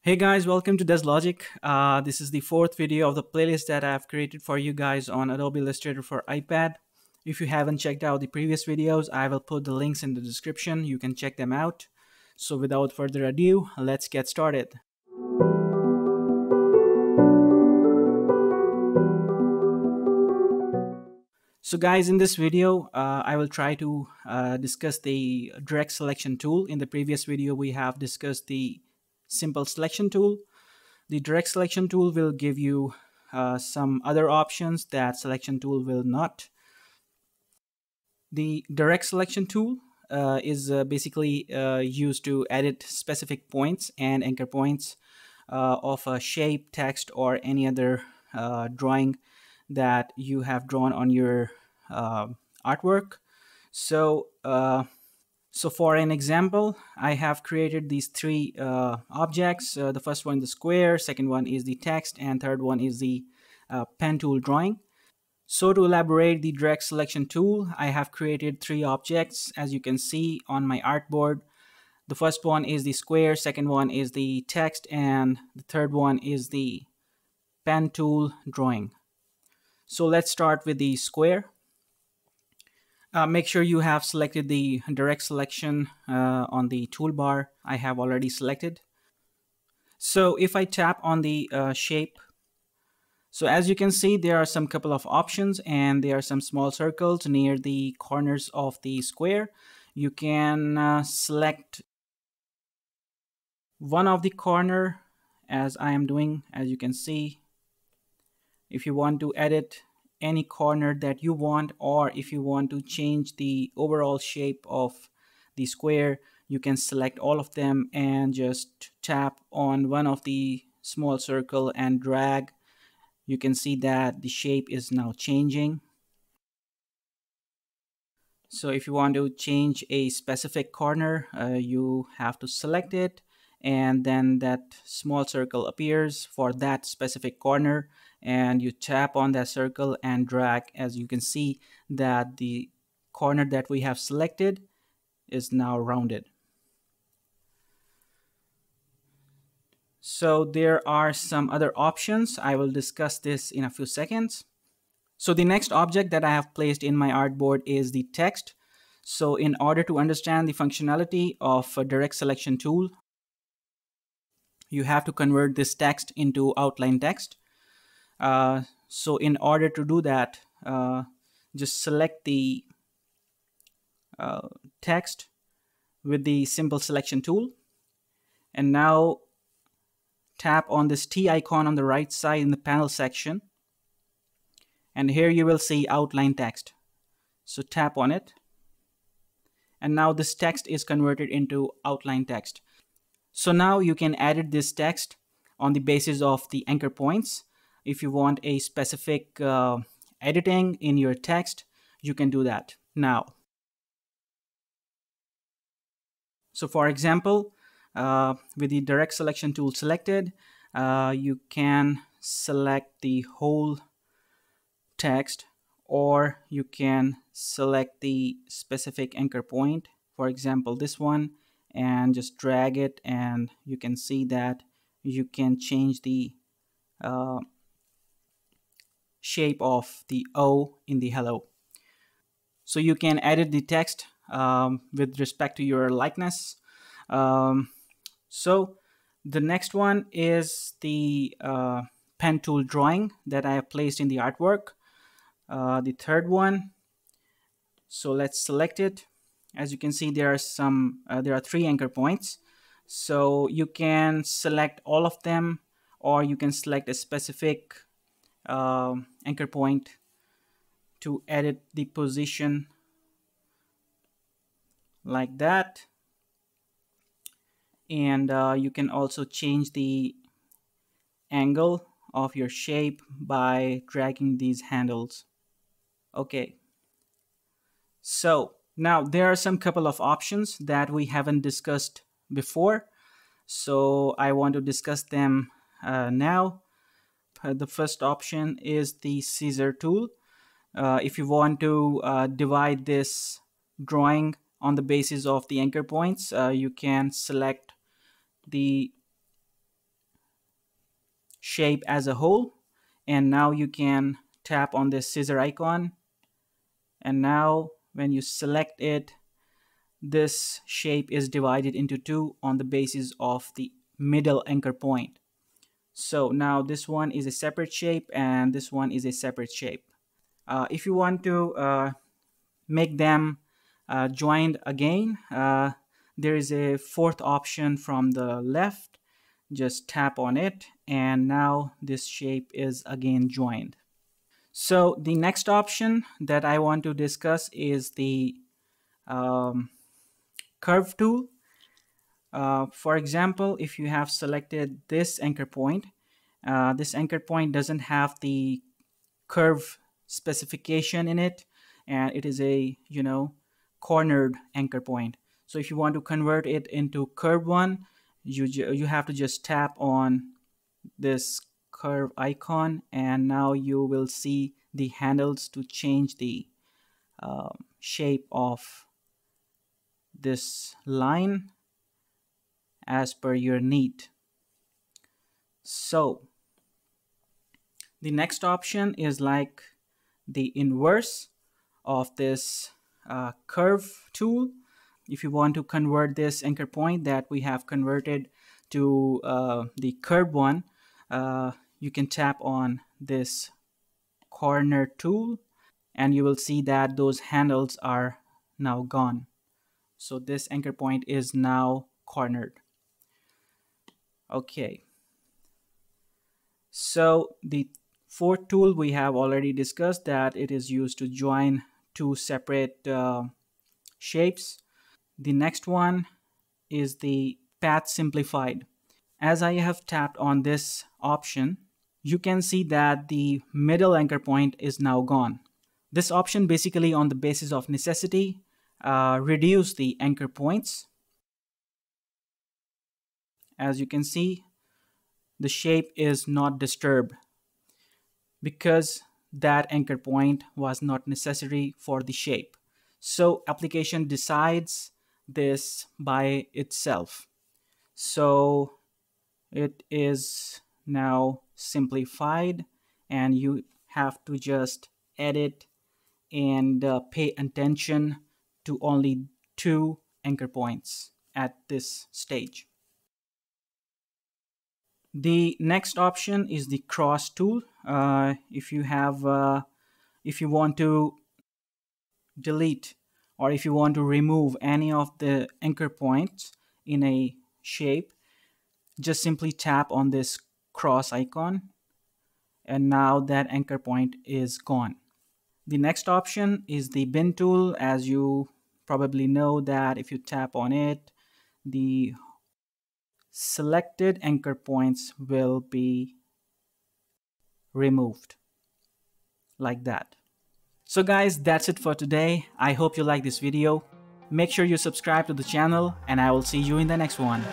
Hey guys, welcome to DezLogic. Uh, this is the fourth video of the playlist that I've created for you guys on Adobe Illustrator for iPad. If you haven't checked out the previous videos, I will put the links in the description. You can check them out. So without further ado, let's get started. So guys, in this video, uh, I will try to uh, discuss the direct selection tool. In the previous video, we have discussed the simple selection tool. The direct selection tool will give you uh, some other options that selection tool will not. The direct selection tool uh, is uh, basically uh, used to edit specific points and anchor points of a shape, text, or any other drawing that you have drawn on your uh, artwork. So, uh, so for an example, I have created these three uh, objects. Uh, the first one the square, second one is the text, and third one is the uh, pen tool drawing. So to elaborate the direct selection tool, I have created three objects as you can see on my artboard. The first one is the square, second one is the text, and the third one is the pen tool drawing. So let's start with the square. Uh, make sure you have selected the direct selection uh, on the toolbar. I have already selected. So if I tap on the uh, shape, so as you can see, there are some couple of options and there are some small circles near the corners of the square. You can uh, select one of the corner as I am doing, as you can see. If you want to edit any corner that you want or if you want to change the overall shape of the square you can select all of them and just tap on one of the small circle and drag. You can see that the shape is now changing. So if you want to change a specific corner uh, you have to select it and then that small circle appears for that specific corner and you tap on that circle and drag as you can see that the corner that we have selected is now rounded. So there are some other options. I will discuss this in a few seconds. So the next object that I have placed in my artboard is the text. So in order to understand the functionality of a direct selection tool, you have to convert this text into outline text. Uh, so in order to do that, uh, just select the uh, text with the simple selection tool. And now tap on this T icon on the right side in the panel section. And here you will see outline text. So tap on it. And now this text is converted into outline text. So now you can edit this text on the basis of the anchor points if you want a specific uh, editing in your text, you can do that now. So for example, uh, with the direct selection tool selected, uh, you can select the whole text or you can select the specific anchor point for example this one and just drag it and you can see that you can change the uh, shape of the O in the hello. So you can edit the text um, with respect to your likeness. Um, so the next one is the uh, pen tool drawing that I have placed in the artwork. Uh, the third one. So let's select it. As you can see, there are some, uh, there are three anchor points. So you can select all of them or you can select a specific uh, anchor point to edit the position like that. And uh, you can also change the angle of your shape by dragging these handles. Okay. So now there are some couple of options that we haven't discussed before. So I want to discuss them uh, now the first option is the scissor tool. Uh, if you want to uh, divide this drawing on the basis of the anchor points, uh, you can select the shape as a whole. And now you can tap on this scissor icon. And now when you select it this shape is divided into two on the basis of the middle anchor point so now this one is a separate shape and this one is a separate shape. Uh, if you want to uh, make them uh, joined again uh, there is a fourth option from the left. Just tap on it and now this shape is again joined. So the next option that I want to discuss is the um, curve tool. Uh, for example, if you have selected this anchor point, uh, this anchor point doesn't have the curve specification in it and it is a you know cornered anchor point. So if you want to convert it into curve one you you have to just tap on this curve icon and now you will see the handles to change the um, shape of this line as per your need. So the next option is like the inverse of this uh, curve tool. If you want to convert this anchor point that we have converted to uh, the curve one, uh, you can tap on this corner tool and you will see that those handles are now gone. So this anchor point is now cornered. Okay. So the fourth tool we have already discussed that it is used to join two separate uh, shapes. The next one is the path simplified. As I have tapped on this option, you can see that the middle anchor point is now gone. This option basically on the basis of necessity uh, reduce the anchor points. As you can see, the shape is not disturbed because that anchor point was not necessary for the shape. So application decides this by itself. So it is now simplified and you have to just edit and uh, pay attention to only two anchor points at this stage. The next option is the cross tool. Uh, if you have, uh, if you want to delete or if you want to remove any of the anchor points in a shape, just simply tap on this cross icon and now that anchor point is gone. The next option is the bin tool as you probably know that if you tap on it the selected anchor points will be removed like that. So guys that's it for today. I hope you like this video. Make sure you subscribe to the channel and I will see you in the next one.